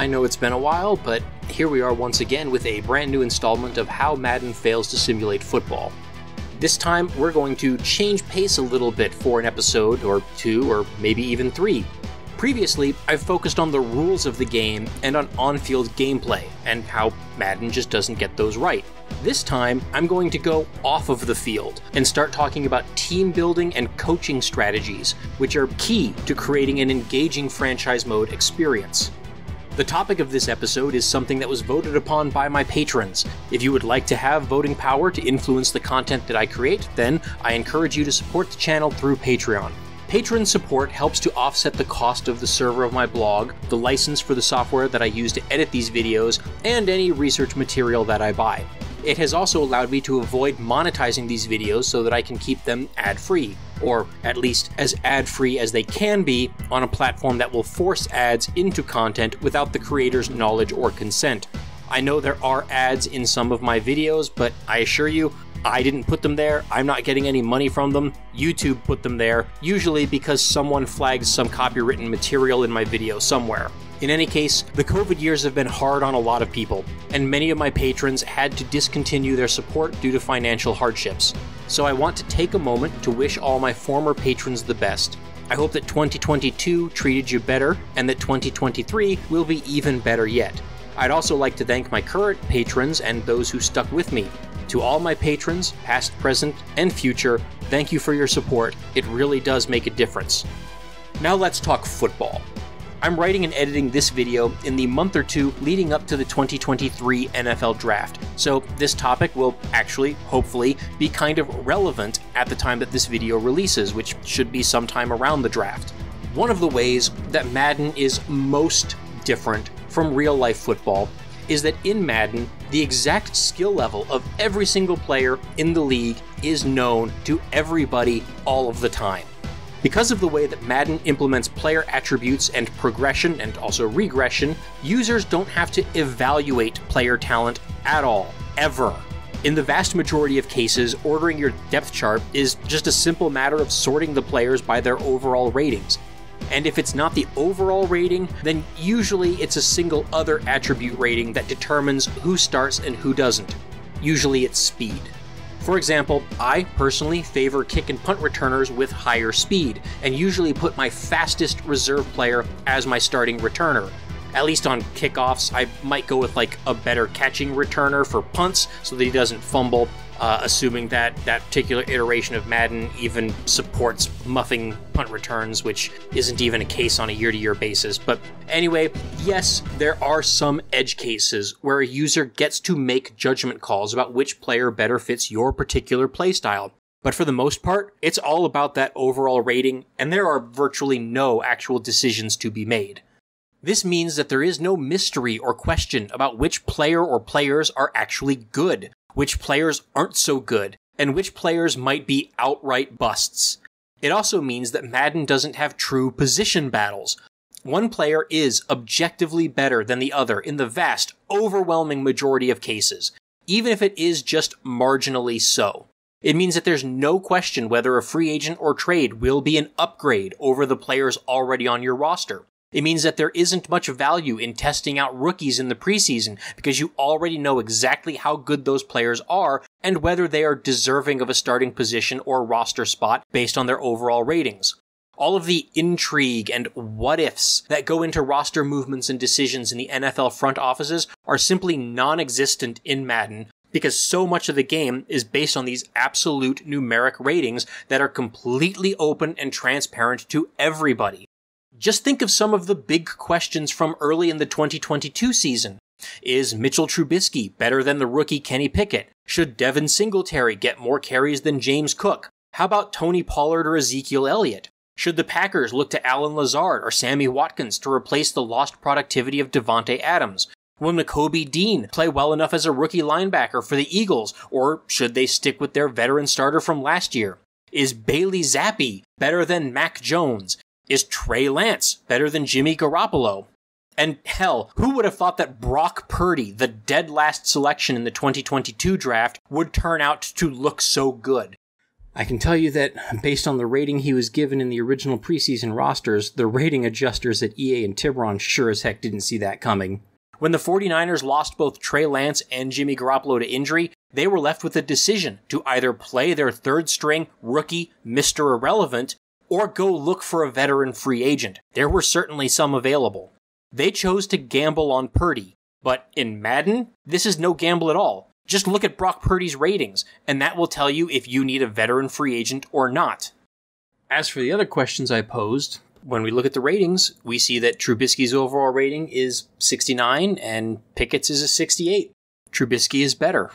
I know it's been a while, but here we are once again with a brand new installment of How Madden Fails to Simulate Football. This time, we're going to change pace a little bit for an episode, or two, or maybe even three. Previously, I've focused on the rules of the game and on on field gameplay, and how Madden just doesn't get those right. This time, I'm going to go off of the field and start talking about team building and coaching strategies, which are key to creating an engaging franchise mode experience. The topic of this episode is something that was voted upon by my patrons. If you would like to have voting power to influence the content that I create, then I encourage you to support the channel through Patreon. Patron support helps to offset the cost of the server of my blog, the license for the software that I use to edit these videos, and any research material that I buy. It has also allowed me to avoid monetizing these videos so that I can keep them ad free, or at least as ad free as they can be on a platform that will force ads into content without the creator's knowledge or consent. I know there are ads in some of my videos, but I assure you, I didn't put them there. I'm not getting any money from them. YouTube put them there, usually because someone flags some copywritten material in my video somewhere. In any case, the COVID years have been hard on a lot of people, and many of my patrons had to discontinue their support due to financial hardships. So I want to take a moment to wish all my former patrons the best. I hope that 2022 treated you better, and that 2023 will be even better yet. I'd also like to thank my current patrons and those who stuck with me. To all my patrons, past, present, and future, thank you for your support. It really does make a difference. Now let's talk football. I'm writing and editing this video in the month or two leading up to the 2023 NFL Draft, so this topic will actually, hopefully, be kind of relevant at the time that this video releases, which should be sometime around the draft. One of the ways that Madden is most different from real life football is that in Madden, the exact skill level of every single player in the league is known to everybody all of the time. Because of the way that Madden implements player attributes and progression and also regression, users don't have to evaluate player talent at all, ever. In the vast majority of cases, ordering your depth chart is just a simple matter of sorting the players by their overall ratings, and if it's not the overall rating, then usually it's a single other attribute rating that determines who starts and who doesn't. Usually it's speed. For example, I personally favor kick and punt returners with higher speed, and usually put my fastest reserve player as my starting returner. At least on kickoffs, I might go with like a better catching returner for punts so that he doesn't fumble, uh, assuming that that particular iteration of Madden even supports muffing punt returns, which isn't even a case on a year to year basis. But anyway, yes, there are some edge cases where a user gets to make judgment calls about which player better fits your particular playstyle. But for the most part, it's all about that overall rating, and there are virtually no actual decisions to be made. This means that there is no mystery or question about which player or players are actually good which players aren't so good, and which players might be outright busts. It also means that Madden doesn't have true position battles. One player is objectively better than the other in the vast, overwhelming majority of cases, even if it is just marginally so. It means that there's no question whether a free agent or trade will be an upgrade over the players already on your roster. It means that there isn't much value in testing out rookies in the preseason because you already know exactly how good those players are and whether they are deserving of a starting position or roster spot based on their overall ratings. All of the intrigue and what ifs that go into roster movements and decisions in the NFL front offices are simply non-existent in Madden because so much of the game is based on these absolute numeric ratings that are completely open and transparent to everybody. Just think of some of the big questions from early in the 2022 season. Is Mitchell Trubisky better than the rookie Kenny Pickett? Should Devin Singletary get more carries than James Cook? How about Tony Pollard or Ezekiel Elliott? Should the Packers look to Allen Lazard or Sammy Watkins to replace the lost productivity of Davante Adams? Will Nakobe Dean play well enough as a rookie linebacker for the Eagles, or should they stick with their veteran starter from last year? Is Bailey Zappe better than Mac Jones? Is Trey Lance better than Jimmy Garoppolo? And hell, who would have thought that Brock Purdy, the dead last selection in the 2022 draft, would turn out to look so good? I can tell you that based on the rating he was given in the original preseason rosters, the rating adjusters at EA and Tiburon sure as heck didn't see that coming. When the 49ers lost both Trey Lance and Jimmy Garoppolo to injury, they were left with a decision to either play their third string rookie Mr. Irrelevant or go look for a veteran free agent. There were certainly some available. They chose to gamble on Purdy, but in Madden, this is no gamble at all. Just look at Brock Purdy's ratings, and that will tell you if you need a veteran free agent or not. As for the other questions I posed, when we look at the ratings, we see that Trubisky's overall rating is 69 and Pickett's is a 68. Trubisky is better.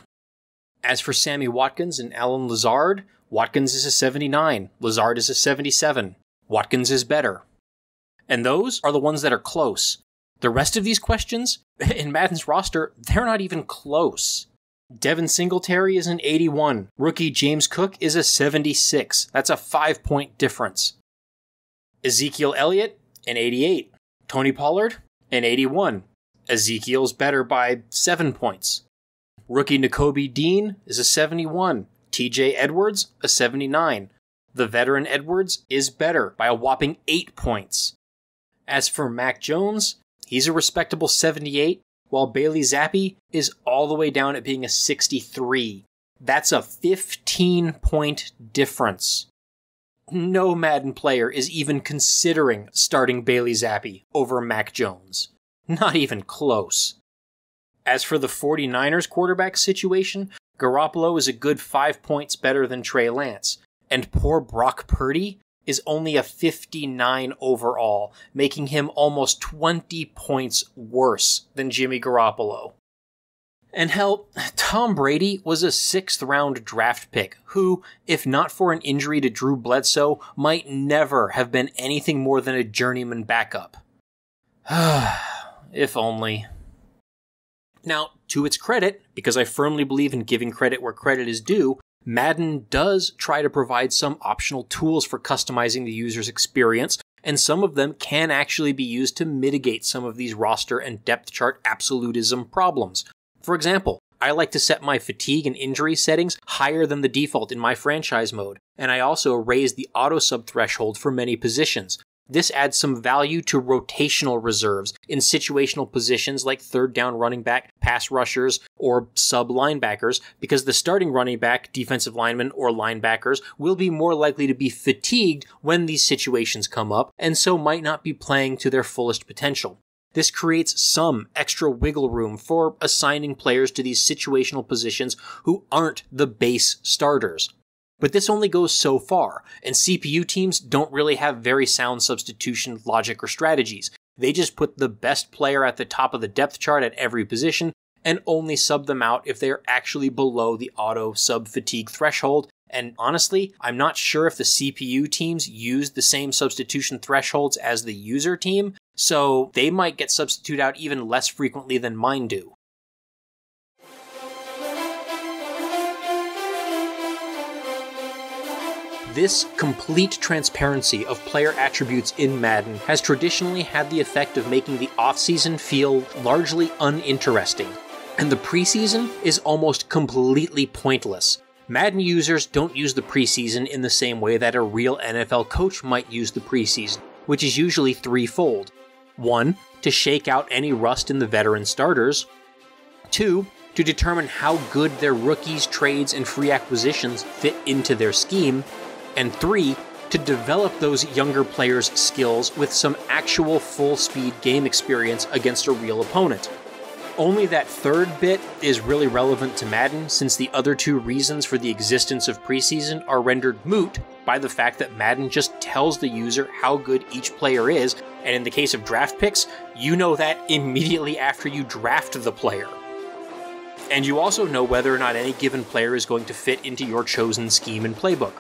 As for Sammy Watkins and Allen Lazard, Watkins is a 79, Lazard is a 77. Watkins is better. And those are the ones that are close. The rest of these questions in Madden's roster, they're not even close. Devin Singletary is an 81. Rookie James Cook is a 76. That's a five point difference. Ezekiel Elliott, an 88. Tony Pollard, an 81. Ezekiel's better by seven points. Rookie Nakobe Dean is a 71. TJ Edwards, a 79. The veteran Edwards is better by a whopping eight points. As for Mac Jones, he's a respectable 78, while Bailey Zappe is all the way down at being a 63. That's a 15 point difference no Madden player is even considering starting Bailey Zappe over Mac Jones. Not even close. As for the 49ers quarterback situation, Garoppolo is a good five points better than Trey Lance, and poor Brock Purdy is only a 59 overall, making him almost 20 points worse than Jimmy Garoppolo. And hell, Tom Brady was a sixth round draft pick who, if not for an injury to Drew Bledsoe, might never have been anything more than a journeyman backup. if only. Now, to its credit, because I firmly believe in giving credit where credit is due, Madden does try to provide some optional tools for customizing the user's experience, and some of them can actually be used to mitigate some of these roster and depth chart absolutism problems. For example, I like to set my fatigue and injury settings higher than the default in my franchise mode, and I also raise the auto sub threshold for many positions. This adds some value to rotational reserves in situational positions like third down running back, pass rushers, or sub linebackers, because the starting running back, defensive lineman, or linebackers will be more likely to be fatigued when these situations come up, and so might not be playing to their fullest potential. This creates some extra wiggle room for assigning players to these situational positions who aren't the base starters. But this only goes so far, and CPU teams don't really have very sound substitution logic or strategies. They just put the best player at the top of the depth chart at every position and only sub them out if they're actually below the auto sub fatigue threshold. And honestly, I'm not sure if the CPU teams use the same substitution thresholds as the user team, so they might get substituted out even less frequently than mine do. This complete transparency of player attributes in Madden has traditionally had the effect of making the offseason feel largely uninteresting, and the preseason is almost completely pointless. Madden users don't use the preseason in the same way that a real NFL coach might use the preseason, which is usually threefold. One, to shake out any rust in the veteran starters. Two, to determine how good their rookies, trades, and free acquisitions fit into their scheme. And three, to develop those younger players' skills with some actual full speed game experience against a real opponent. Only that third bit is really relevant to Madden, since the other two reasons for the existence of preseason are rendered moot by the fact that Madden just tells the user how good each player is, and in the case of draft picks, you know that immediately after you draft the player. And you also know whether or not any given player is going to fit into your chosen scheme and playbook.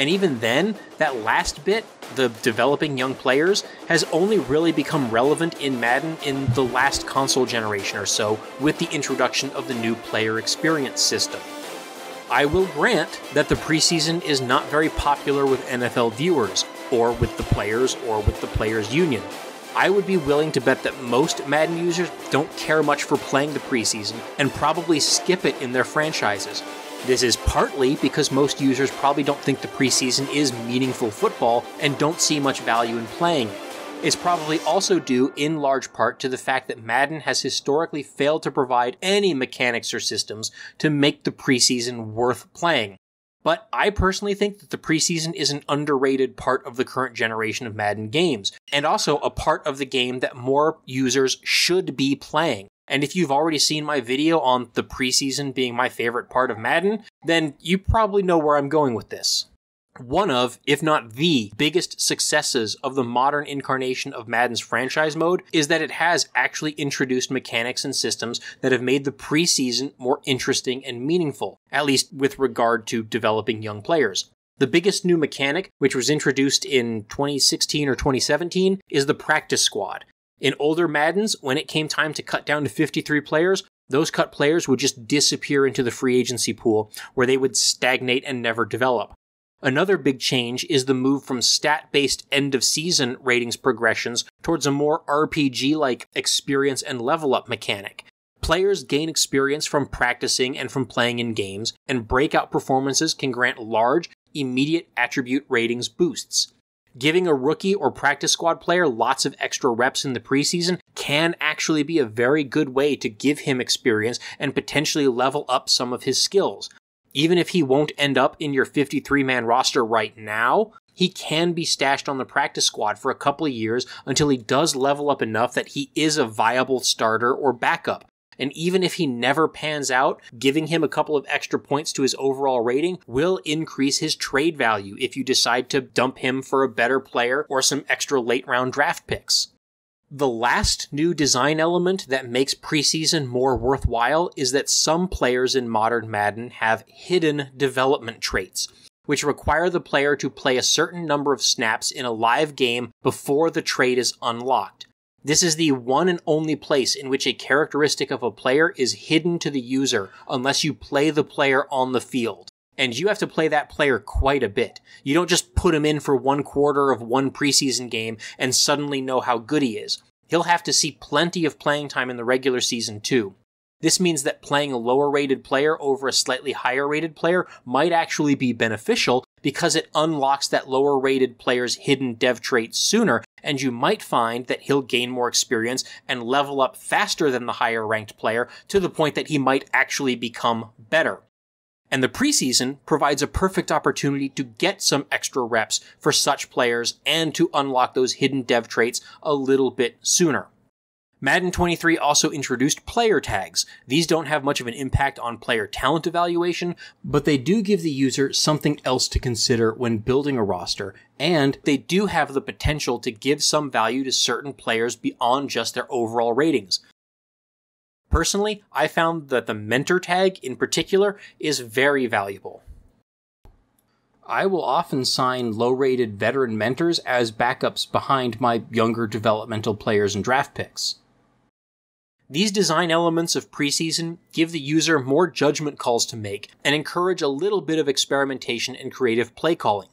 And even then, that last bit, the developing young players, has only really become relevant in Madden in the last console generation or so with the introduction of the new player experience system. I will grant that the preseason is not very popular with NFL viewers, or with the players, or with the players' union. I would be willing to bet that most Madden users don't care much for playing the preseason and probably skip it in their franchises. This is partly because most users probably don't think the preseason is meaningful football and don't see much value in playing it. It's probably also due in large part to the fact that Madden has historically failed to provide any mechanics or systems to make the preseason worth playing. But I personally think that the preseason is an underrated part of the current generation of Madden games, and also a part of the game that more users should be playing. And if you've already seen my video on the preseason being my favorite part of Madden, then you probably know where I'm going with this. One of, if not the biggest successes of the modern incarnation of Madden's franchise mode is that it has actually introduced mechanics and systems that have made the preseason more interesting and meaningful, at least with regard to developing young players. The biggest new mechanic, which was introduced in 2016 or 2017, is the practice squad. In older Maddens, when it came time to cut down to 53 players, those cut players would just disappear into the free agency pool, where they would stagnate and never develop. Another big change is the move from stat based end of season ratings progressions towards a more RPG like experience and level up mechanic. Players gain experience from practicing and from playing in games, and breakout performances can grant large, immediate attribute ratings boosts. Giving a rookie or practice squad player lots of extra reps in the preseason can actually be a very good way to give him experience and potentially level up some of his skills. Even if he won't end up in your 53 man roster right now, he can be stashed on the practice squad for a couple of years until he does level up enough that he is a viable starter or backup. And even if he never pans out, giving him a couple of extra points to his overall rating will increase his trade value if you decide to dump him for a better player or some extra late round draft picks. The last new design element that makes preseason more worthwhile is that some players in modern Madden have hidden development traits, which require the player to play a certain number of snaps in a live game before the trait is unlocked. This is the one and only place in which a characteristic of a player is hidden to the user unless you play the player on the field. And you have to play that player quite a bit. You don't just put him in for one quarter of one preseason game and suddenly know how good he is. He'll have to see plenty of playing time in the regular season too. This means that playing a lower rated player over a slightly higher rated player might actually be beneficial because it unlocks that lower rated player's hidden dev trait sooner, and you might find that he'll gain more experience and level up faster than the higher ranked player to the point that he might actually become better. And the preseason provides a perfect opportunity to get some extra reps for such players and to unlock those hidden dev traits a little bit sooner. Madden 23 also introduced player tags. These don't have much of an impact on player talent evaluation, but they do give the user something else to consider when building a roster, and they do have the potential to give some value to certain players beyond just their overall ratings. Personally, I found that the mentor tag in particular is very valuable. I will often sign low rated veteran mentors as backups behind my younger developmental players and draft picks. These design elements of preseason give the user more judgment calls to make and encourage a little bit of experimentation and creative play calling.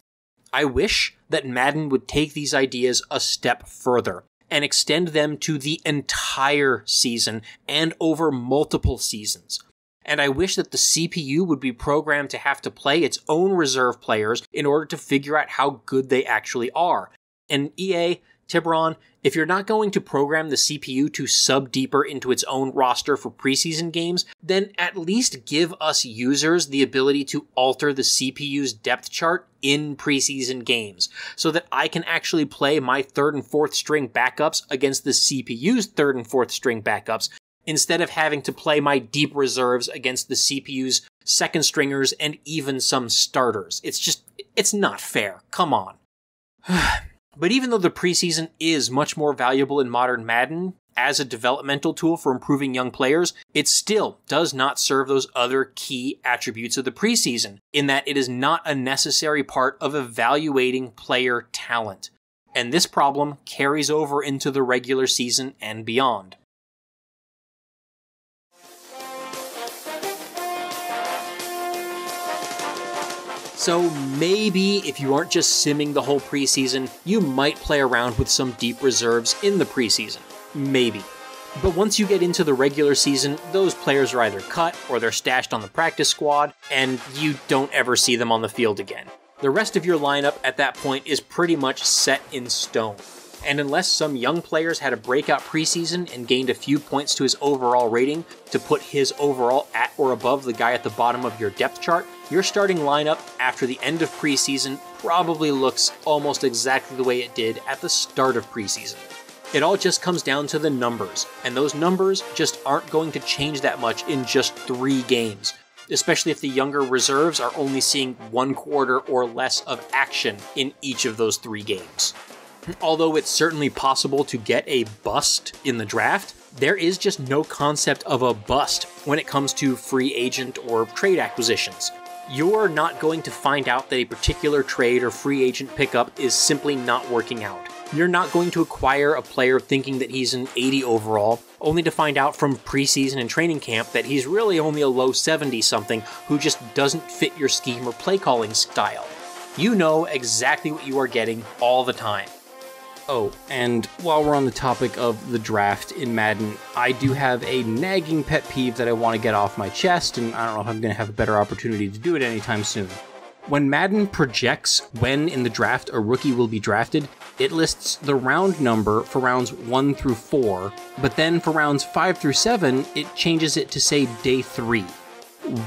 I wish that Madden would take these ideas a step further and extend them to the entire season and over multiple seasons. And I wish that the CPU would be programmed to have to play its own reserve players in order to figure out how good they actually are. And EA, Tiburon, if you're not going to program the CPU to sub deeper into its own roster for preseason games, then at least give us users the ability to alter the CPU's depth chart in preseason games so that I can actually play my third and fourth string backups against the CPU's third and fourth string backups instead of having to play my deep reserves against the CPU's second stringers and even some starters. It's just, it's not fair. Come on. But even though the preseason is much more valuable in modern Madden as a developmental tool for improving young players, it still does not serve those other key attributes of the preseason, in that it is not a necessary part of evaluating player talent. And this problem carries over into the regular season and beyond. So maybe if you aren't just simming the whole preseason, you might play around with some deep reserves in the preseason. Maybe. But once you get into the regular season, those players are either cut or they're stashed on the practice squad, and you don't ever see them on the field again. The rest of your lineup at that point is pretty much set in stone. And unless some young players had a breakout preseason and gained a few points to his overall rating to put his overall at or above the guy at the bottom of your depth chart, your starting lineup after the end of preseason probably looks almost exactly the way it did at the start of preseason. It all just comes down to the numbers, and those numbers just aren't going to change that much in just three games, especially if the younger reserves are only seeing one quarter or less of action in each of those three games. Although it's certainly possible to get a bust in the draft, there is just no concept of a bust when it comes to free agent or trade acquisitions. You're not going to find out that a particular trade or free agent pickup is simply not working out. You're not going to acquire a player thinking that he's an 80 overall, only to find out from preseason and training camp that he's really only a low 70 something who just doesn't fit your scheme or play calling style. You know exactly what you are getting all the time. Oh, and while we're on the topic of the draft in Madden, I do have a nagging pet peeve that I want to get off my chest, and I don't know if I'm going to have a better opportunity to do it anytime soon. When Madden projects when in the draft a rookie will be drafted, it lists the round number for rounds 1 through 4, but then for rounds 5 through 7, it changes it to say day 3.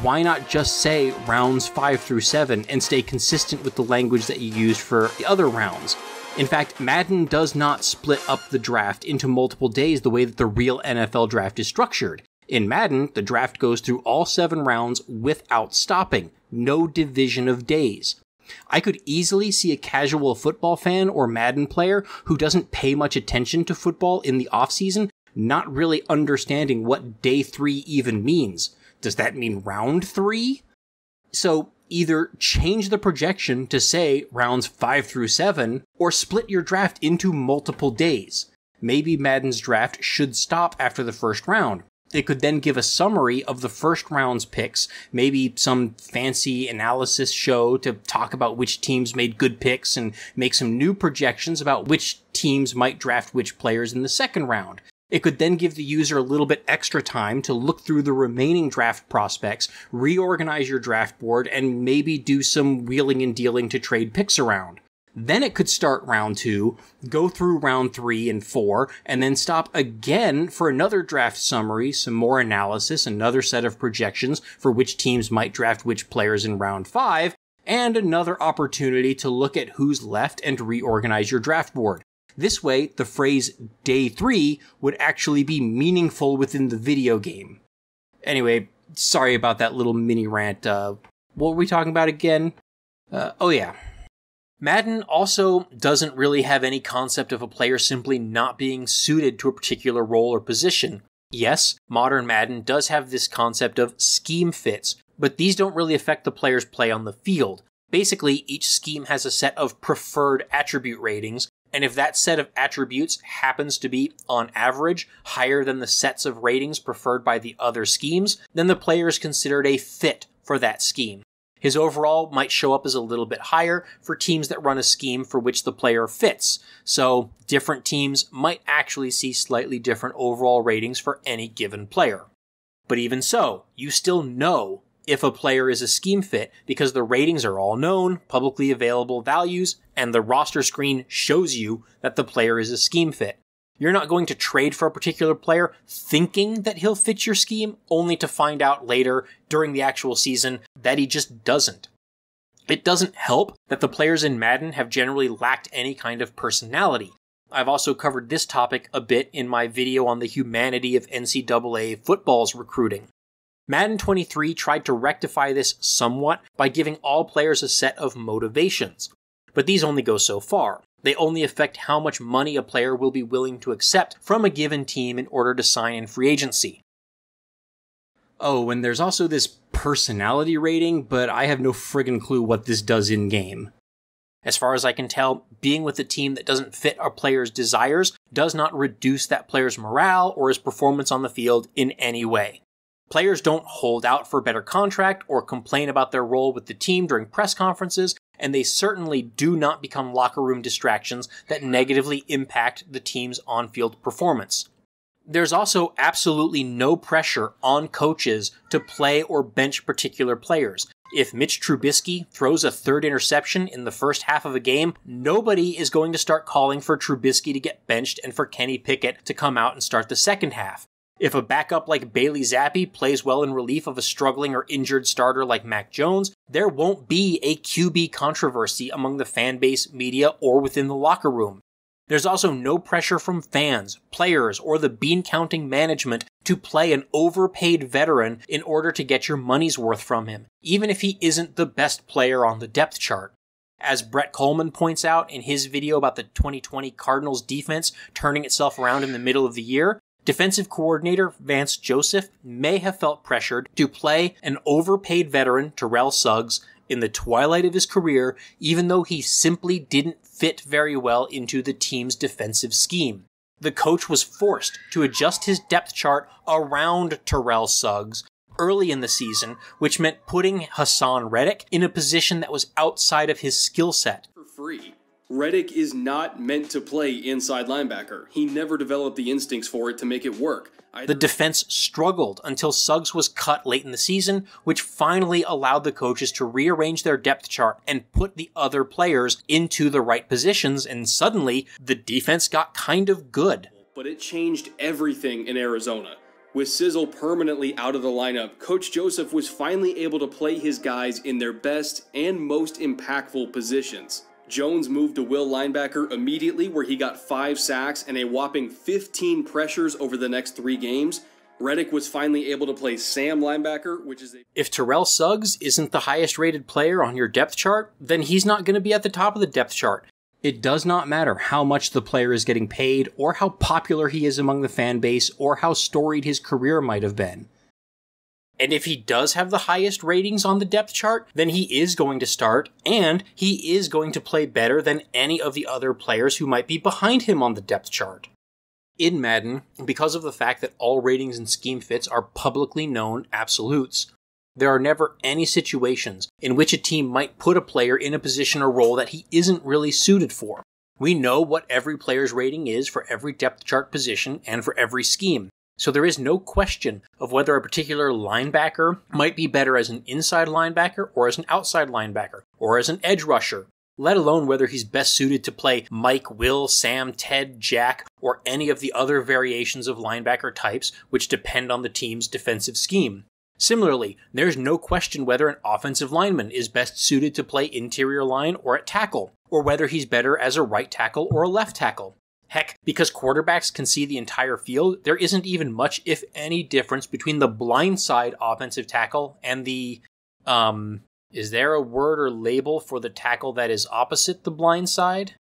Why not just say rounds 5 through 7 and stay consistent with the language that you used for the other rounds? In fact, Madden does not split up the draft into multiple days the way that the real NFL draft is structured. In Madden, the draft goes through all seven rounds without stopping no division of days. I could easily see a casual football fan or Madden player who doesn't pay much attention to football in the offseason not really understanding what day three even means. Does that mean round three? So either change the projection to say rounds five through seven or split your draft into multiple days. Maybe Madden's draft should stop after the first round. It could then give a summary of the first round's picks, maybe some fancy analysis show to talk about which teams made good picks and make some new projections about which teams might draft which players in the second round. It could then give the user a little bit extra time to look through the remaining draft prospects, reorganize your draft board, and maybe do some wheeling and dealing to trade picks around. Then it could start round two, go through round three and four, and then stop again for another draft summary, some more analysis, another set of projections for which teams might draft which players in round five, and another opportunity to look at who's left and reorganize your draft board. This way, the phrase day three would actually be meaningful within the video game. Anyway, sorry about that little mini rant. Uh, what were we talking about again? Uh, oh yeah, Madden also doesn't really have any concept of a player simply not being suited to a particular role or position. Yes, modern Madden does have this concept of scheme fits, but these don't really affect the player's play on the field. Basically, each scheme has a set of preferred attribute ratings, and if that set of attributes happens to be, on average, higher than the sets of ratings preferred by the other schemes, then the player is considered a fit for that scheme. His overall might show up as a little bit higher for teams that run a scheme for which the player fits. So different teams might actually see slightly different overall ratings for any given player. But even so, you still know if a player is a scheme fit because the ratings are all known, publicly available values, and the roster screen shows you that the player is a scheme fit. You're not going to trade for a particular player thinking that he'll fit your scheme, only to find out later during the actual season that he just doesn't. It doesn't help that the players in Madden have generally lacked any kind of personality. I've also covered this topic a bit in my video on the humanity of NCAA football's recruiting. Madden 23 tried to rectify this somewhat by giving all players a set of motivations, but these only go so far. They only affect how much money a player will be willing to accept from a given team in order to sign in free agency. Oh, and there's also this personality rating, but I have no friggin' clue what this does in game. As far as I can tell, being with a team that doesn't fit a player's desires does not reduce that player's morale or his performance on the field in any way. Players don't hold out for a better contract or complain about their role with the team during press conferences and they certainly do not become locker room distractions that negatively impact the team's on field performance. There's also absolutely no pressure on coaches to play or bench particular players. If Mitch Trubisky throws a third interception in the first half of a game, nobody is going to start calling for Trubisky to get benched and for Kenny Pickett to come out and start the second half. If a backup like Bailey Zappe plays well in relief of a struggling or injured starter like Mac Jones, there won't be a QB controversy among the fan base, media, or within the locker room. There's also no pressure from fans, players, or the bean counting management to play an overpaid veteran in order to get your money's worth from him, even if he isn't the best player on the depth chart. As Brett Kollmann points out in his video about the 2020 Cardinals defense turning itself around in the middle of the year, defensive coordinator Vance Joseph may have felt pressured to play an overpaid veteran, Terrell Suggs, in the twilight of his career, even though he simply didn't fit very well into the team's defensive scheme. The coach was forced to adjust his depth chart around Terrell Suggs early in the season, which meant putting Haason Reddick in a position that was outside of his skill set. For free. Reddick is not meant to play inside linebacker. He never developed the instincts for it to make it work. The defense struggled until Suggs was cut late in the season, which finally allowed the coaches to rearrange their depth chart and put the other players into the right positions, and suddenly the defense got kind of good. But it changed everything in Arizona. With Sizzle permanently out of the lineup, Coach Joseph was finally able to play his guys in their best and most impactful positions. Jones moved to will linebacker immediately, where he got five sacks and a whopping 15 pressures over the next three games. Reddick was finally able to play Sam linebacker, which is a. If Terrell Suggs isn't the highest rated player on your depth chart, then he's not going to be at the top of the depth chart. It does not matter how much the player is getting paid, or how popular he is among the fan base, or how storied his career might have been. And if he does have the highest ratings on the depth chart, then he is going to start, and he is going to play better than any of the other players who might be behind him on the depth chart. In Madden, because of the fact that all ratings and scheme fits are publicly known absolutes, there are never any situations in which a team might put a player in a position or role that he isn't really suited for. We know what every player's rating is for every depth chart position and for every scheme. So there is no question of whether a particular linebacker might be better as an inside linebacker or as an outside linebacker or as an edge rusher, let alone whether he's best suited to play Mike, Will, Sam, Ted, Jack, or any of the other variations of linebacker types which depend on the team's defensive scheme. Similarly, there's no question whether an offensive lineman is best suited to play interior line or at tackle, or whether he's better as a right tackle or a left tackle. Heck, because quarterbacks can see the entire field, there isn't even much, if any, difference between the blindside offensive tackle and the, um, is there a word or label for the tackle that is opposite the blind side?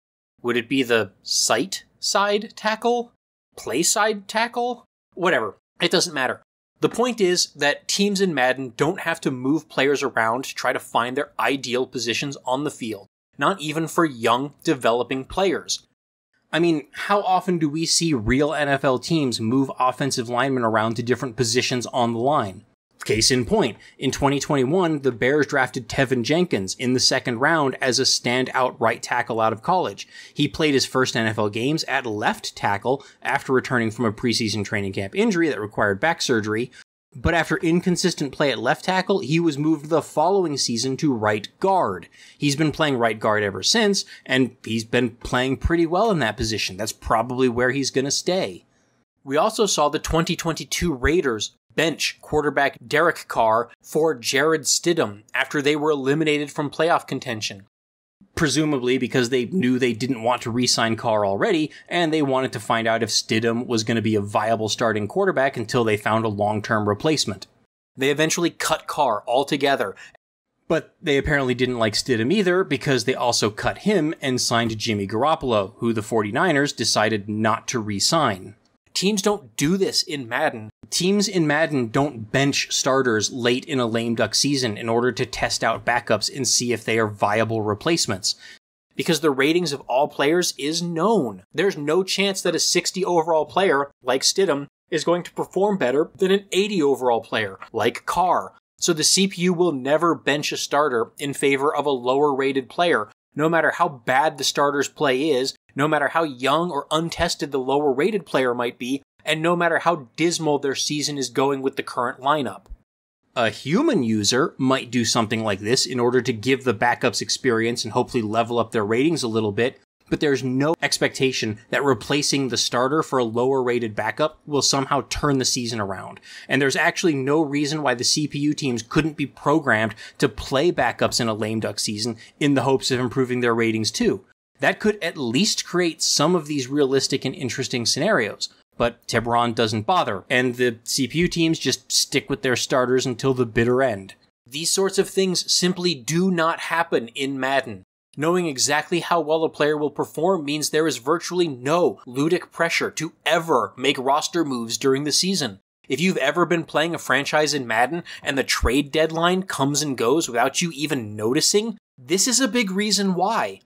Would it be the sight side tackle? Play side tackle? Whatever. It doesn't matter. The point is that teams in Madden don't have to move players around to try to find their ideal positions on the field, not even for young, developing players. I mean, how often do we see real NFL teams move offensive linemen around to different positions on the line? Case in point, in 2021, the Bears drafted Teven Jenkins in the second round as a standout right tackle out of college. He played his first NFL games at left tackle after returning from a preseason training camp injury that required back surgery, but after inconsistent play at left tackle, he was moved the following season to right guard. He's been playing right guard ever since, and he's been playing pretty well in that position. That's probably where he's going to stay. We also saw the 2022 Raiders bench quarterback Derek Carr for Jarrett Stidham after they were eliminated from playoff contention presumably because they knew they didn't want to re-sign Carr already, and they wanted to find out if Stidham was going to be a viable starting quarterback until they found a long-term replacement. They eventually cut Carr altogether, but they apparently didn't like Stidham either because they also cut him and signed Jimmy Garoppolo, who the 49ers decided not to re-sign. Teams don't do this in Madden. Teams in Madden don't bench starters late in a lame duck season in order to test out backups and see if they are viable replacements. Because the ratings of all players is known. There's no chance that a 60 overall player, like Stidham, is going to perform better than an 80 overall player, like Carr. So the CPU will never bench a starter in favor of a lower rated player, no matter how bad the starter's play is, no matter how young or untested the lower rated player might be, and no matter how dismal their season is going with the current lineup. A human user might do something like this in order to give the backups experience and hopefully level up their ratings a little bit, but there's no expectation that replacing the starter for a lower rated backup will somehow turn the season around. And there's actually no reason why the CPU teams couldn't be programmed to play backups in a lame duck season in the hopes of improving their ratings too. That could at least create some of these realistic and interesting scenarios. But Tiburon doesn't bother, and the CPU teams just stick with their starters until the bitter end. These sorts of things simply do not happen in Madden. Knowing exactly how well a player will perform means there is virtually no ludic pressure to ever make roster moves during the season. If you've ever been playing a franchise in Madden and the trade deadline comes and goes without you even noticing, this is a big reason why.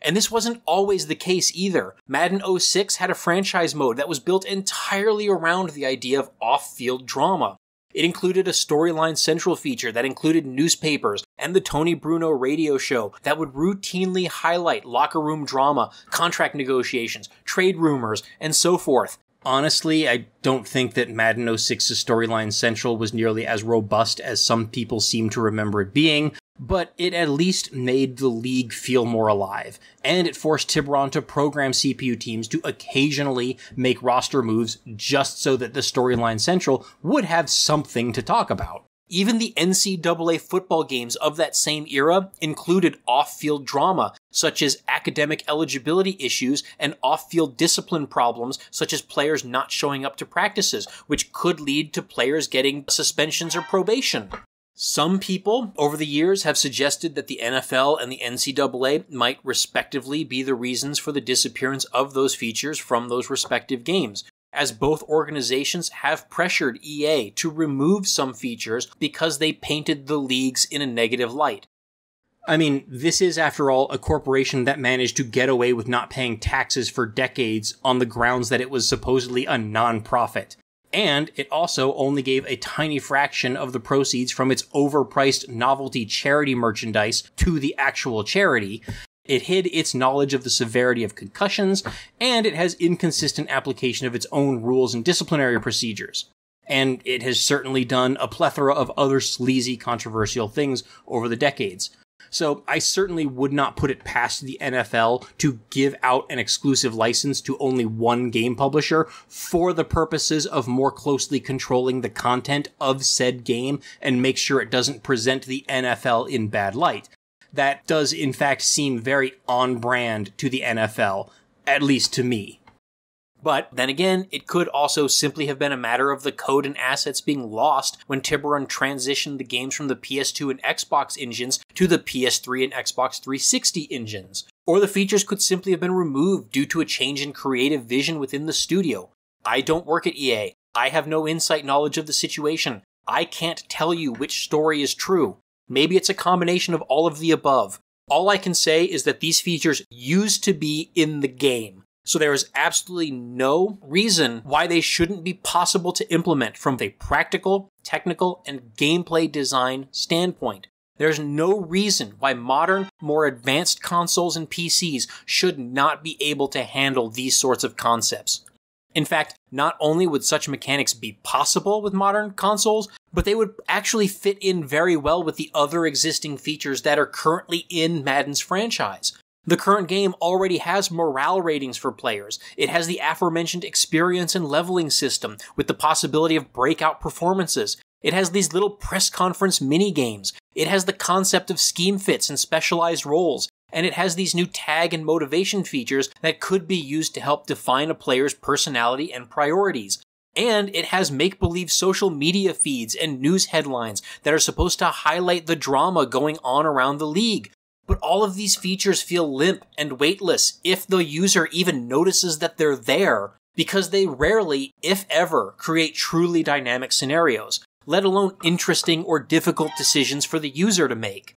And this wasn't always the case either. Madden 06 had a franchise mode that was built entirely around the idea of off field drama. It included a storyline central feature that included newspapers and the Tony Bruno radio show that would routinely highlight locker room drama, contract negotiations, trade rumors, and so forth. Honestly, I don't think that Madden 06's storyline central was nearly as robust as some people seem to remember it being, but it at least made the league feel more alive, and it forced Tiburon to program CPU teams to occasionally make roster moves just so that the storyline central would have something to talk about. Even the NCAA football games of that same era included off-field drama, such as academic eligibility issues and off-field discipline problems, such as players not showing up to practices, which could lead to players getting suspensions or probation. Some people over the years have suggested that the NFL and the NCAA might respectively be the reasons for the disappearance of those features from those respective games, as both organizations have pressured EA to remove some features because they painted the leagues in a negative light. I mean, this is, after all, a corporation that managed to get away with not paying taxes for decades on the grounds that it was supposedly a non-profit and it also only gave a tiny fraction of the proceeds from its overpriced novelty charity merchandise to the actual charity. It hid its knowledge of the severity of concussions, and it has inconsistent application of its own rules and disciplinary procedures. And it has certainly done a plethora of other sleazy, controversial things over the decades. So I certainly would not put it past the NFL to give out an exclusive license to only one game publisher for the purposes of more closely controlling the content of said game and make sure it doesn't present the NFL in bad light. That does in fact seem very on brand to the NFL, at least to me. But then again, it could also simply have been a matter of the code and assets being lost when Tiburon transitioned the games from the PS2 and Xbox engines to the PS3 and Xbox 360 engines. Or the features could simply have been removed due to a change in creative vision within the studio. I don't work at EA. I have no insight knowledge of the situation. I can't tell you which story is true. Maybe it's a combination of all of the above. All I can say is that these features used to be in the game. So there is absolutely no reason why they shouldn't be possible to implement from a practical, technical, and gameplay design standpoint. There's no reason why modern, more advanced consoles and PCs should not be able to handle these sorts of concepts. In fact, not only would such mechanics be possible with modern consoles, but they would actually fit in very well with the other existing features that are currently in Madden's franchise. The current game already has morale ratings for players. It has the aforementioned experience and leveling system with the possibility of breakout performances. It has these little press conference mini games. It has the concept of scheme fits and specialized roles. And it has these new tag and motivation features that could be used to help define a player's personality and priorities. And it has make believe social media feeds and news headlines that are supposed to highlight the drama going on around the league. But all of these features feel limp and weightless if the user even notices that they're there, because they rarely, if ever, create truly dynamic scenarios, let alone interesting or difficult decisions for the user to make.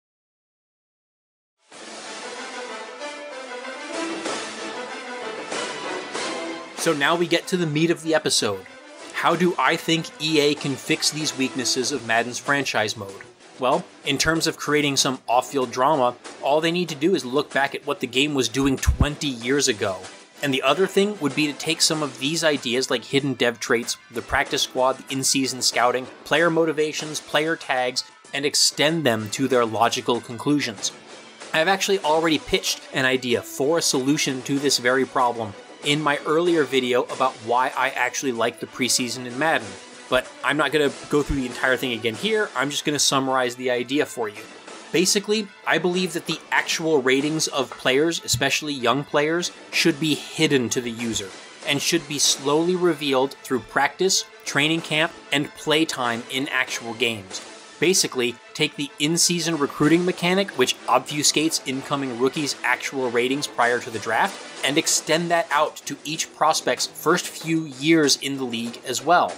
So now we get to the meat of the episode. How do I think EA can fix these weaknesses of Madden's franchise mode? Well, in terms of creating some off field drama, all they need to do is look back at what the game was doing 20 years ago. And the other thing would be to take some of these ideas like hidden dev traits, the practice squad, the in season scouting, player motivations, player tags, and extend them to their logical conclusions. I've actually already pitched an idea for a solution to this very problem in my earlier video about why I actually like the preseason in Madden. But I'm not going to go through the entire thing again here, I'm just going to summarize the idea for you. Basically, I believe that the actual ratings of players, especially young players, should be hidden to the user and should be slowly revealed through practice, training camp, and playtime in actual games. Basically, take the in season recruiting mechanic, which obfuscates incoming rookies' actual ratings prior to the draft, and extend that out to each prospect's first few years in the league as well.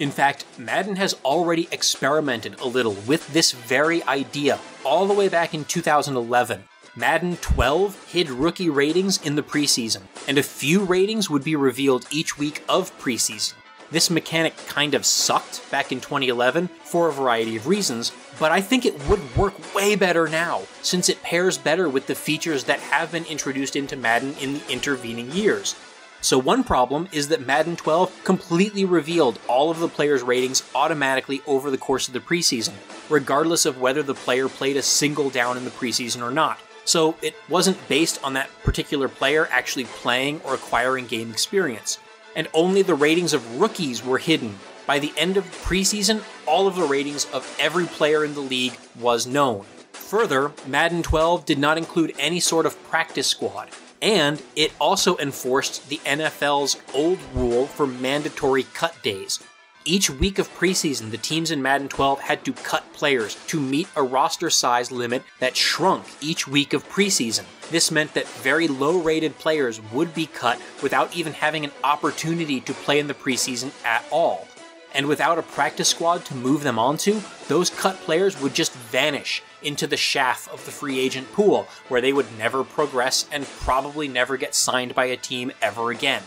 In fact, Madden has already experimented a little with this very idea all the way back in 2011. Madden 12 hid rookie ratings in the preseason, and a few ratings would be revealed each week of preseason. This mechanic kind of sucked back in 2011 for a variety of reasons, but I think it would work way better now, since it pairs better with the features that have been introduced into Madden in the intervening years. So, one problem is that Madden 12 completely revealed all of the players' ratings automatically over the course of the preseason, regardless of whether the player played a single down in the preseason or not. So, it wasn't based on that particular player actually playing or acquiring game experience and only the ratings of rookies were hidden. By the end of preseason, all of the ratings of every player in the league was known. Further, Madden 12 did not include any sort of practice squad, and it also enforced the NFL's old rule for mandatory cut days, each week of preseason, the teams in Madden 12 had to cut players to meet a roster size limit that shrunk each week of preseason. This meant that very low rated players would be cut without even having an opportunity to play in the preseason at all. And without a practice squad to move them onto, those cut players would just vanish into the shaft of the free agent pool, where they would never progress and probably never get signed by a team ever again.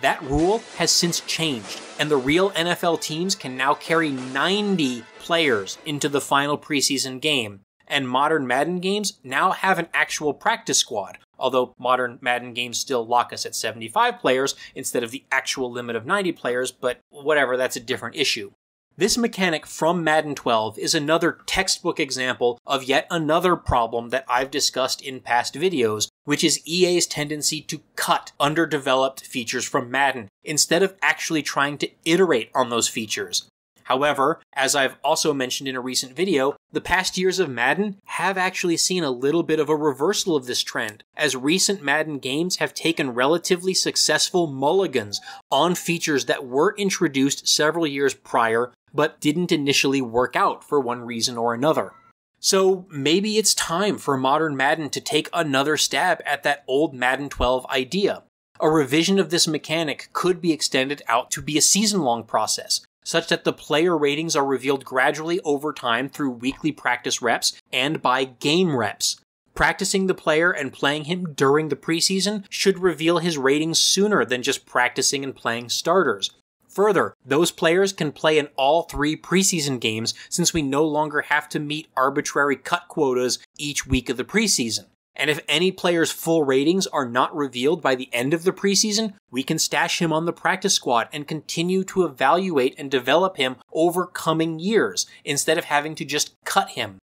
That rule has since changed, and the real NFL teams can now carry 90 players into the final preseason game. And modern Madden games now have an actual practice squad, although modern Madden games still lock us at 75 players instead of the actual limit of 90 players, but whatever, that's a different issue. This mechanic from Madden 12 is another textbook example of yet another problem that I've discussed in past videos, which is EA's tendency to cut underdeveloped features from Madden instead of actually trying to iterate on those features. However, as I've also mentioned in a recent video, the past years of Madden have actually seen a little bit of a reversal of this trend, as recent Madden games have taken relatively successful mulligans on features that were introduced several years prior but didn't initially work out for one reason or another. So maybe it's time for modern Madden to take another stab at that old Madden 12 idea. A revision of this mechanic could be extended out to be a season long process, such that the player ratings are revealed gradually over time through weekly practice reps and by game reps. Practicing the player and playing him during the preseason should reveal his ratings sooner than just practicing and playing starters. Further, those players can play in all three preseason games since we no longer have to meet arbitrary cut quotas each week of the preseason. And if any player's full ratings are not revealed by the end of the preseason, we can stash him on the practice squad and continue to evaluate and develop him over coming years instead of having to just cut him.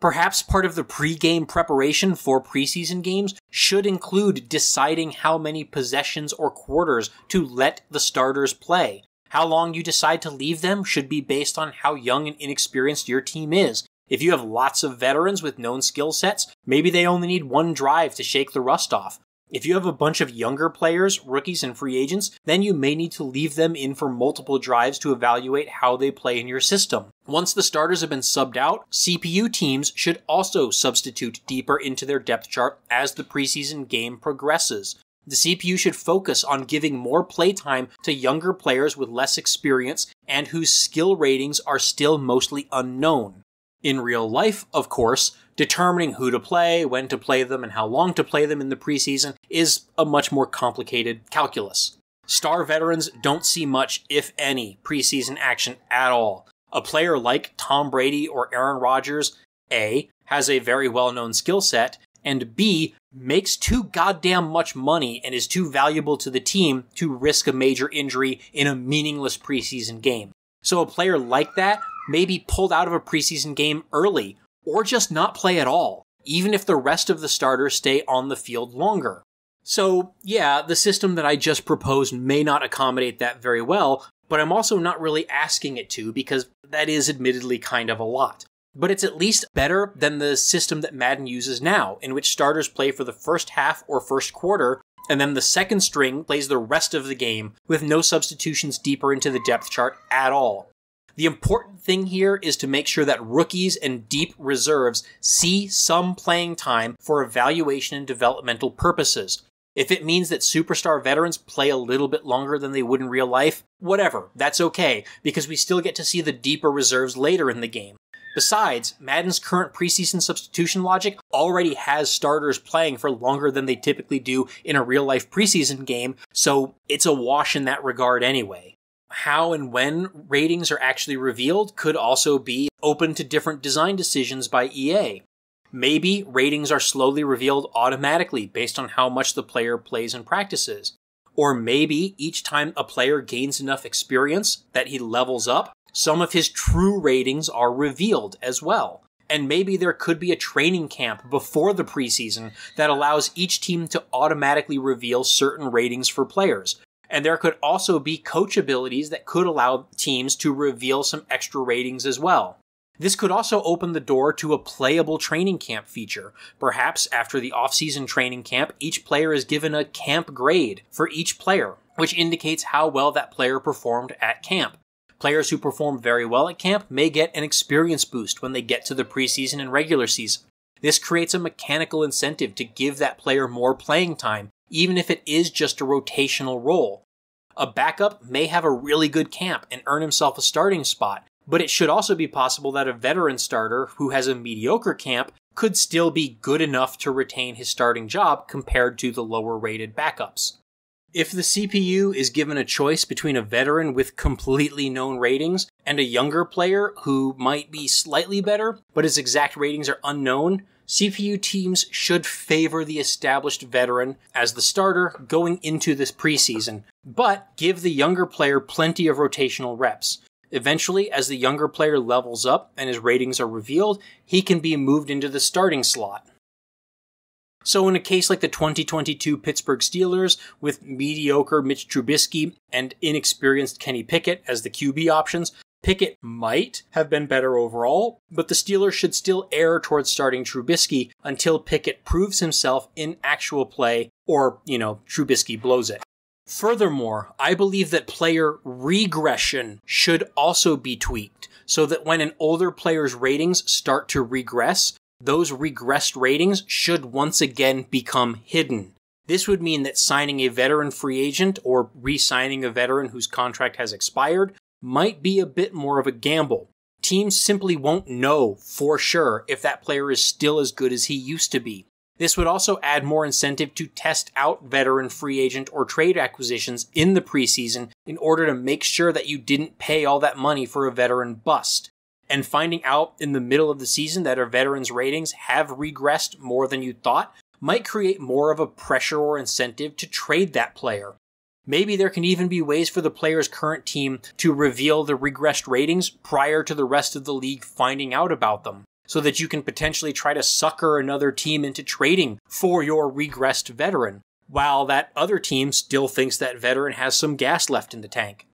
Perhaps part of the pre-game preparation for preseason games should include deciding how many possessions or quarters to let the starters play, how long you decide to leave them should be based on how young and inexperienced your team is. If you have lots of veterans with known skill sets, maybe they only need one drive to shake the rust off. If you have a bunch of younger players, rookies, and free agents, then you may need to leave them in for multiple drives to evaluate how they play in your system. Once the starters have been subbed out, CPU teams should also substitute deeper into their depth chart as the preseason game progresses. The CPU should focus on giving more playtime to younger players with less experience and whose skill ratings are still mostly unknown. In real life, of course, determining who to play, when to play them, and how long to play them in the preseason is a much more complicated calculus. Star veterans don't see much, if any, preseason action at all. A player like Tom Brady or Aaron Rodgers, A, has a very well known skill set, and B, makes too goddamn much money and is too valuable to the team to risk a major injury in a meaningless preseason game. So a player like that may be pulled out of a preseason game early or just not play at all, even if the rest of the starters stay on the field longer. So, yeah, the system that I just proposed may not accommodate that very well, but I'm also not really asking it to because that is admittedly kind of a lot. But it's at least better than the system that Madden uses now, in which starters play for the first half or first quarter, and then the second string plays the rest of the game with no substitutions deeper into the depth chart at all. The important thing here is to make sure that rookies and deep reserves see some playing time for evaluation and developmental purposes. If it means that superstar veterans play a little bit longer than they would in real life, whatever, that's okay, because we still get to see the deeper reserves later in the game. Besides, Madden's current preseason substitution logic already has starters playing for longer than they typically do in a real life preseason game, so it's a wash in that regard anyway. How and when ratings are actually revealed could also be open to different design decisions by EA. Maybe ratings are slowly revealed automatically based on how much the player plays and practices. Or maybe each time a player gains enough experience that he levels up, some of his true ratings are revealed as well. And maybe there could be a training camp before the preseason that allows each team to automatically reveal certain ratings for players. And there could also be coach abilities that could allow teams to reveal some extra ratings as well. This could also open the door to a playable training camp feature. Perhaps after the off-season training camp, each player is given a camp grade for each player, which indicates how well that player performed at camp. Players who perform very well at camp may get an experience boost when they get to the preseason and regular season. This creates a mechanical incentive to give that player more playing time, even if it is just a rotational role. A backup may have a really good camp and earn himself a starting spot, but it should also be possible that a veteran starter who has a mediocre camp could still be good enough to retain his starting job compared to the lower rated backups. If the CPU is given a choice between a veteran with completely known ratings and a younger player who might be slightly better, but his exact ratings are unknown, CPU teams should favor the established veteran as the starter going into this preseason, but give the younger player plenty of rotational reps. Eventually, as the younger player levels up and his ratings are revealed, he can be moved into the starting slot. So, in a case like the 2022 Pittsburgh Steelers, with mediocre Mitch Trubisky and inexperienced Kenny Pickett as the QB options, Pickett might have been better overall, but the Steelers should still err towards starting Trubisky until Pickett proves himself in actual play, or, you know, Trubisky blows it. Furthermore, I believe that player regression should also be tweaked so that when an older player's ratings start to regress, those regressed ratings should once again become hidden. This would mean that signing a veteran free agent or re signing a veteran whose contract has expired might be a bit more of a gamble. Teams simply won't know for sure if that player is still as good as he used to be. This would also add more incentive to test out veteran free agent or trade acquisitions in the preseason in order to make sure that you didn't pay all that money for a veteran bust and finding out in the middle of the season that our veterans' ratings have regressed more than you thought might create more of a pressure or incentive to trade that player. Maybe there can even be ways for the player's current team to reveal the regressed ratings prior to the rest of the league finding out about them, so that you can potentially try to sucker another team into trading for your regressed veteran, while that other team still thinks that veteran has some gas left in the tank.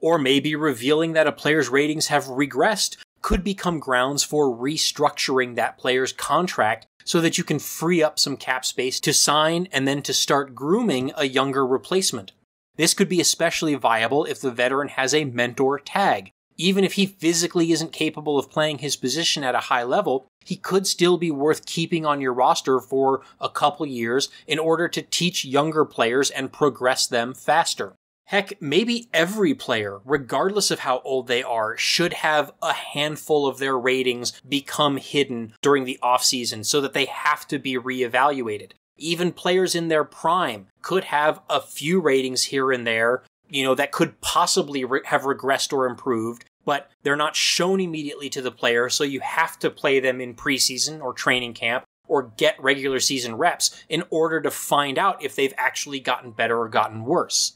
Or maybe revealing that a player's ratings have regressed could become grounds for restructuring that player's contract so that you can free up some cap space to sign and then to start grooming a younger replacement. This could be especially viable if the veteran has a mentor tag. Even if he physically isn't capable of playing his position at a high level, he could still be worth keeping on your roster for a couple years in order to teach younger players and progress them faster. Heck, maybe every player, regardless of how old they are, should have a handful of their ratings become hidden during the offseason so that they have to be reevaluated. Even players in their prime could have a few ratings here and there, you know, that could possibly re- have regressed or improved, but they're not shown immediately to the player, so you have to play them in preseason or training camp or get regular season reps in order to find out if they've actually gotten better or gotten worse.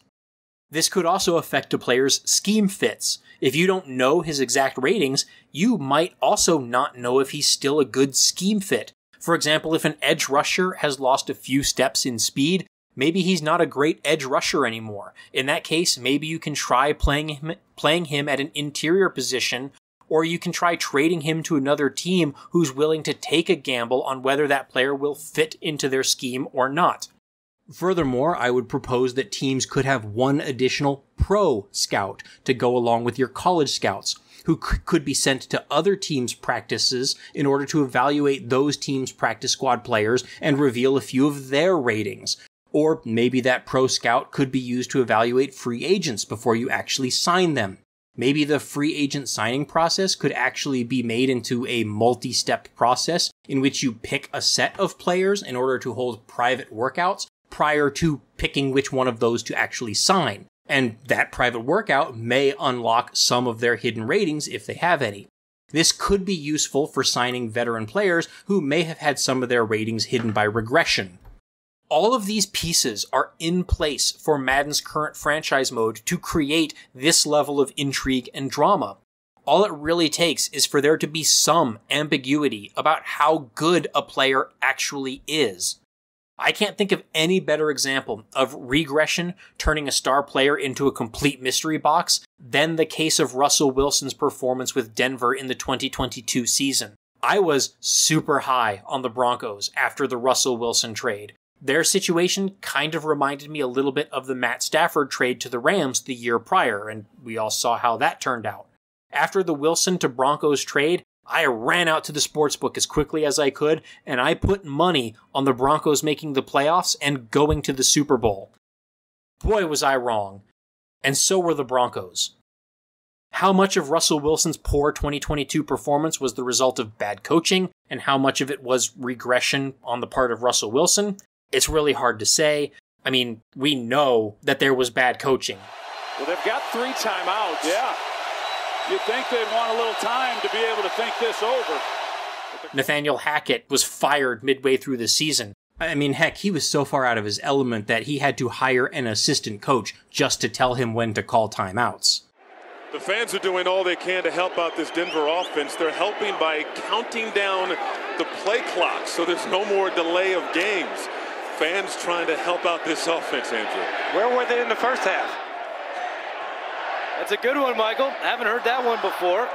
This could also affect a player's scheme fits. If you don't know his exact ratings, you might also not know if he's still a good scheme fit. For example, if an edge rusher has lost a few steps in speed, maybe he's not a great edge rusher anymore. In that case, maybe you can try playing him, playing him at an interior position, or you can try trading him to another team who's willing to take a gamble on whether that player will fit into their scheme or not. Furthermore, I would propose that teams could have one additional pro scout to go along with your college scouts who could be sent to other teams' practices in order to evaluate those teams' practice squad players and reveal a few of their ratings. Or maybe that pro scout could be used to evaluate free agents before you actually sign them. Maybe the free agent signing process could actually be made into a multi step process in which you pick a set of players in order to hold private workouts prior to picking which one of those to actually sign. And that private workout may unlock some of their hidden ratings if they have any. This could be useful for signing veteran players who may have had some of their ratings hidden by regression. All of these pieces are in place for Madden's current franchise mode to create this level of intrigue and drama. All it really takes is for there to be some ambiguity about how good a player actually is. I can't think of any better example of regression turning a star player into a complete mystery box than the case of Russell Wilson's performance with Denver in the 2022 season. I was super high on the Broncos after the Russell Wilson trade. Their situation kind of reminded me a little bit of the Matt Stafford trade to the Rams the year prior, and we all saw how that turned out. After the Wilson to Broncos trade, I ran out to the sports book as quickly as I could, and I put money on the Broncos making the playoffs and going to the Super Bowl. Boy, was I wrong. And so were the Broncos. How much of Russell Wilson's poor 2022 performance was the result of bad coaching, and how much of it was regression on the part of Russell Wilson? It's really hard to say. I mean, we know that there was bad coaching. Well, they've got three timeouts. Yeah. You'd think they'd want a little time to be able to think this over. Nathaniel Hackett was fired midway through the season. I mean, heck, he was so far out of his element that he had to hire an assistant coach just to tell him when to call timeouts. The fans are doing all they can to help out this Denver offense. They're helping by counting down the play clock so there's no more delay of games. Fans trying to help out this offense, Andrew. Where were they in the first half? That's a good one, Michael. Haven't heard that one before.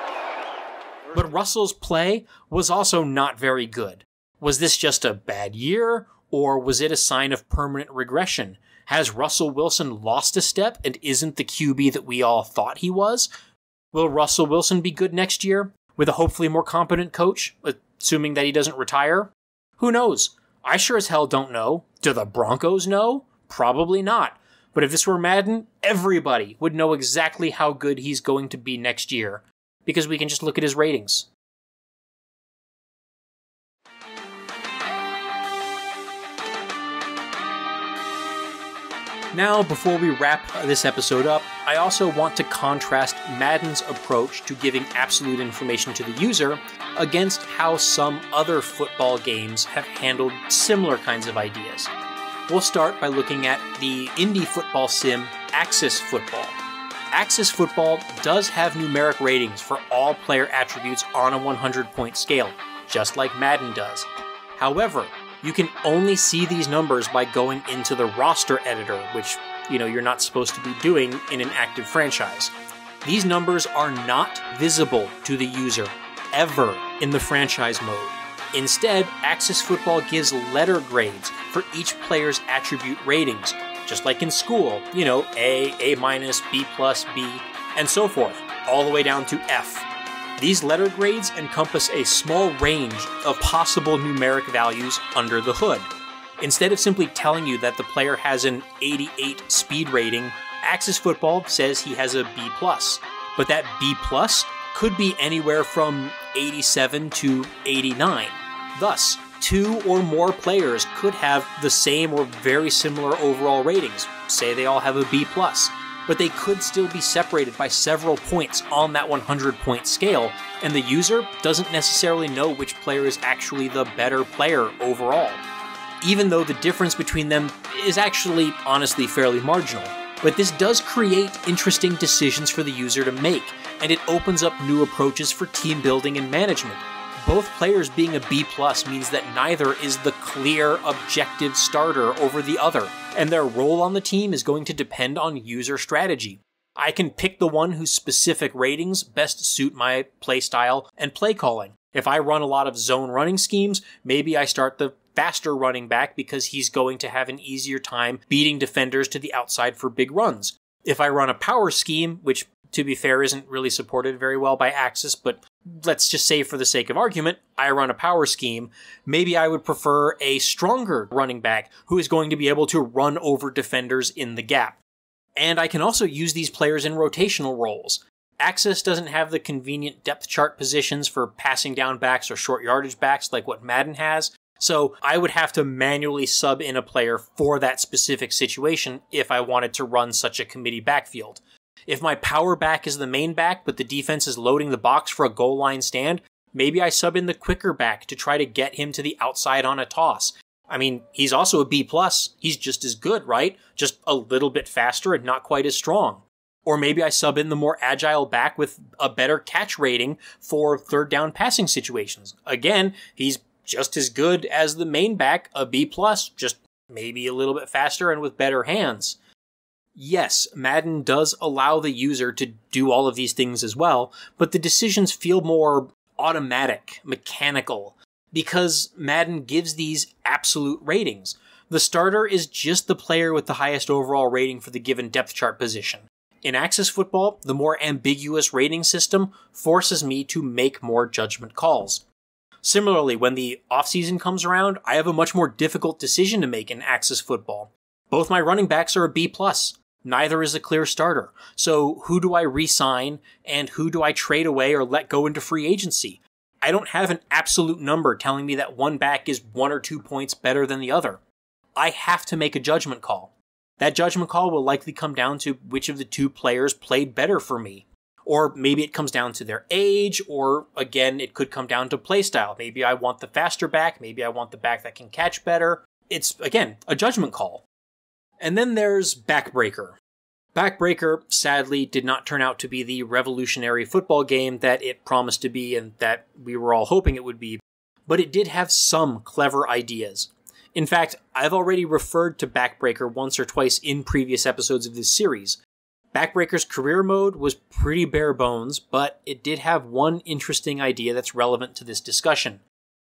But Russell's play was also not very good. Was this just a bad year, or was it a sign of permanent regression? Has Russell Wilson lost a step and isn't the QB that we all thought he was? Will Russell Wilson be good next year with a hopefully more competent coach, assuming that he doesn't retire? Who knows? I sure as hell don't know. Do the Broncos know? Probably not. But if this were Madden, everybody would know exactly how good he's going to be next year, because we can just look at his ratings. Now, before we wrap this episode up, I also want to contrast Madden's approach to giving absolute information to the user against how some other football games have handled similar kinds of ideas. We'll start by looking at the indie football sim Axis Football. Axis Football does have numeric ratings for all player attributes on a 100 point scale, just like Madden does. However, you can only see these numbers by going into the roster editor, which, you know, you're not supposed to be doing in an active franchise. These numbers are not visible to the user ever in the franchise mode. Instead, Axis Football gives letter grades for each player's attribute ratings, just like in school, you know, A, A minus, B plus, B, and so forth, all the way down to F. These letter grades encompass a small range of possible numeric values under the hood. Instead of simply telling you that the player has an 88 speed rating, Axis Football says he has a B plus. But that B plus could be anywhere from 87 to 89. Thus, two or more players could have the same or very similar overall ratings. Say they all have a B but they could still be separated by several points on that 100 point scale, and the user doesn't necessarily know which player is actually the better player overall. Even though the difference between them is actually honestly fairly marginal. But this does create interesting decisions for the user to make, and it opens up new approaches for team building and management. Both players being a B plus means that neither is the clear, objective starter over the other, and their role on the team is going to depend on user strategy. I can pick the one whose specific ratings best suit my playstyle and play calling. If I run a lot of zone running schemes, maybe I start the faster running back because he's going to have an easier time beating defenders to the outside for big runs. If I run a power scheme, which to be fair isn't really supported very well by Axis, but let's just say for the sake of argument, I run a power scheme, maybe I would prefer a stronger running back who is going to be able to run over defenders in the gap. And I can also use these players in rotational roles. Axis doesn't have the convenient depth chart positions for passing down backs or short yardage backs like what Madden has, so I would have to manually sub in a player for that specific situation if I wanted to run such a committee backfield. If my power back is the main back, but the defense is loading the box for a goal line stand, maybe I sub in the quicker back to try to get him to the outside on a toss. I mean, he's also a B plus. He's just as good, right? Just a little bit faster and not quite as strong. Or maybe I sub in the more agile back with a better catch rating for third down passing situations. Again, he's just as good as the main back, a B plus, just maybe a little bit faster and with better hands. Yes, Madden does allow the user to do all of these things as well, but the decisions feel more automatic, mechanical, because Madden gives these absolute ratings. The starter is just the player with the highest overall rating for the given depth chart position. In Axis Football, the more ambiguous rating system forces me to make more judgment calls. Similarly, when the offseason comes around, I have a much more difficult decision to make in Axis Football. Both my running backs are a B plus. Neither is a clear starter. So who do I re-sign and who do I trade away or let go into free agency? I don't have an absolute number telling me that one back is one or two points better than the other. I have to make a judgment call. That judgment call will likely come down to which of the two players played better for me. Or maybe it comes down to their age, or again, it could come down to playstyle. Maybe I want the faster back, maybe I want the back that can catch better. It's, again, a judgment call. And then there's Backbreaker. Backbreaker, sadly, did not turn out to be the revolutionary football game that it promised to be and that we were all hoping it would be, but it did have some clever ideas. In fact, I've already referred to Backbreaker once or twice in previous episodes of this series. Backbreaker's career mode was pretty bare bones, but it did have one interesting idea that's relevant to this discussion.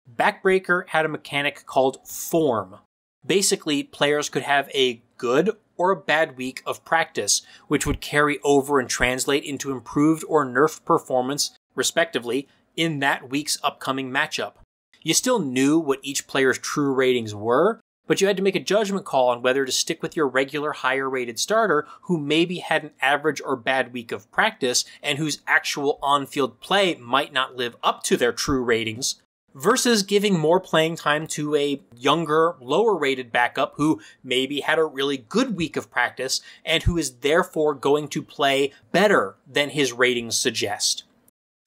Backbreaker had a mechanic called Form. Basically, players could have a good or a bad week of practice, which would carry over and translate into improved or nerfed performance, respectively, in that week's upcoming matchup. You still knew what each player's true ratings were, but you had to make a judgment call on whether to stick with your regular higher rated starter who maybe had an average or bad week of practice and whose actual on field play might not live up to their true ratings, versus giving more playing time to a younger, lower rated backup who maybe had a really good week of practice and who is therefore going to play better than his ratings suggest.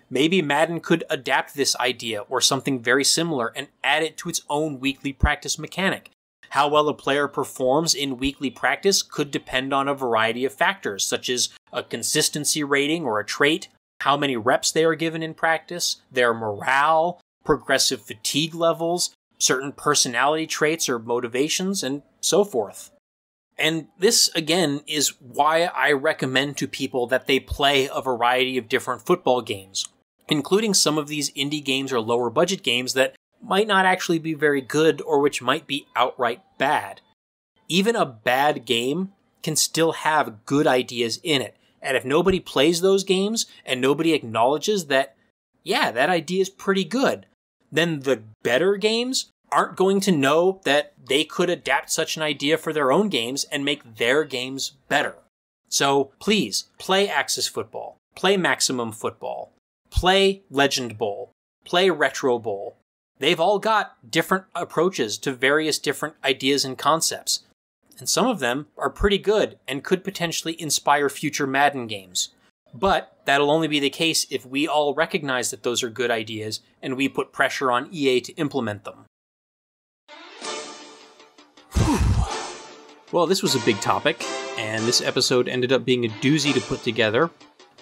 Maybe Madden could adapt this idea or something very similar and add it to its own weekly practice mechanic. How well a player performs in weekly practice could depend on a variety of factors, such as a consistency rating or a trait, how many reps they are given in practice, their morale, progressive fatigue levels, certain personality traits or motivations, and so forth. And this, again, is why I recommend to people that they play a variety of different football games, including some of these indie games or lower budget games that might not actually be very good or which might be outright bad. Even a bad game can still have good ideas in it. And if nobody plays those games and nobody acknowledges that, yeah, that idea is pretty good, then the better games aren't going to know that they could adapt such an idea for their own games and make their games better. So please play Axis Football, play Maximum Football, play Legend Bowl, play Retro Bowl. They've all got different approaches to various different ideas and concepts. and some of them are pretty good and could potentially inspire future Madden games. But that'll only be the case if we all recognize that those are good ideas and we put pressure on EA to implement them. Well, this was a big topic, and this episode ended up being a doozy to put together.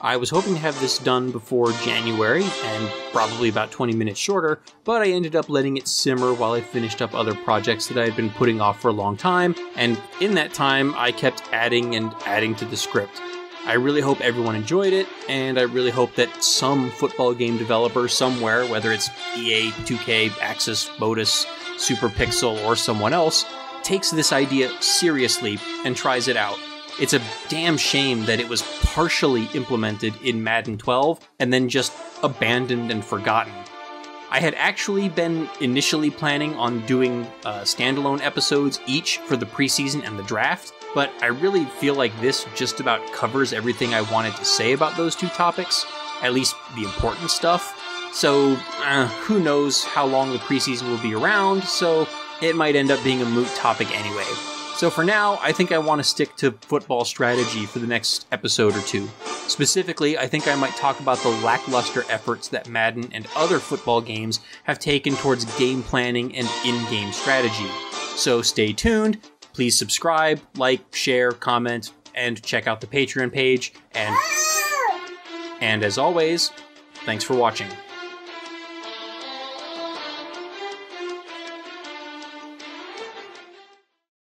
I was hoping to have this done before January, and probably about 20 minutes shorter, but I ended up letting it simmer while I finished up other projects that I had been putting off for a long time, and in that time, I kept adding and adding to the script. I really hope everyone enjoyed it, and I really hope that some football game developer somewhere, whether it's EA, 2K, Axis, Modus, Super Pixel, or someone else, takes this idea seriously and tries it out. It's a damn shame that it was partially implemented in Madden 12 and then just abandoned and forgotten. I had actually been initially planning on doing uh, standalone episodes each for the preseason and the draft, but I really feel like this just about covers everything I wanted to say about those two topics, at least the important stuff. So, uh, who knows how long the preseason will be around, so it might end up being a moot topic anyway. So for now, I think I want to stick to football strategy for the next episode or two. Specifically, I think I might talk about the lackluster efforts that Madden and other football games have taken towards game planning and in game strategy. So stay tuned, please subscribe, like, share, comment, and check out the Patreon page. And, and as always, thanks for watching.